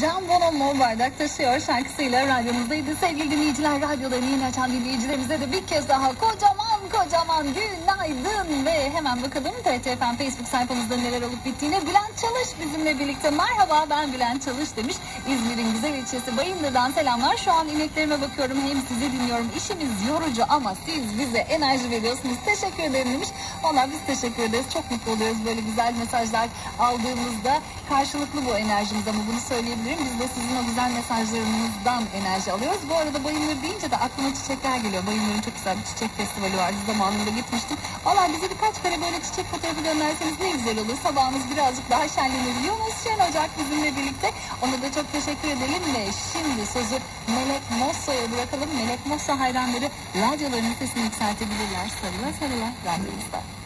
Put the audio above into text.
Can Bonomo bardak taşıyor şarkısıyla radyomuzdaydı. Sevgili dinleyiciler, radyolarını yeni açan dinleyicilerimize de bir kez daha kocaman kocaman günaydın ve hemen bakalım TRT-FM Facebook sayfamızda neler olup bittiğine. Bülent Çalış bizimle birlikte. Merhaba ben Bülent Çalış demiş. İzmir'in güzel ilçesi Bayındır'dan selamlar. Şu an ineklerime bakıyorum hem sizi dinliyorum. İşimiz yorucu ama siz bize enerji veriyorsunuz. Teşekkür ederim demiş. Valla biz teşekkür ederiz. Çok mutlu oluyoruz böyle güzel mesajlar aldığımızda. Karşılıklı bu enerjimiz ama bunu söyleyebilirim. Biz de sizin o güzel mesajlarınızdan enerji alıyoruz. Bu arada Bayındır deyince de aklıma çiçekler geliyor. Bayındır'ın çok güzel bir çiçek festivali vardı. Zamanında gitmiştim. Valla bize birkaç kare böyle çiçek fotoğrafı gönderseniz ne güzel olur. Sabahımız birazcık daha şenlenir. Yunus Şen Ocak bizimle birlikte. Ona da çok teşekkür edelim ve şimdi sözü Melek Mosso'ya bırakalım. Melek Mosso hayranları radyolarının sesini yükseltebilirler. Sarıla sarıla radyomuzda.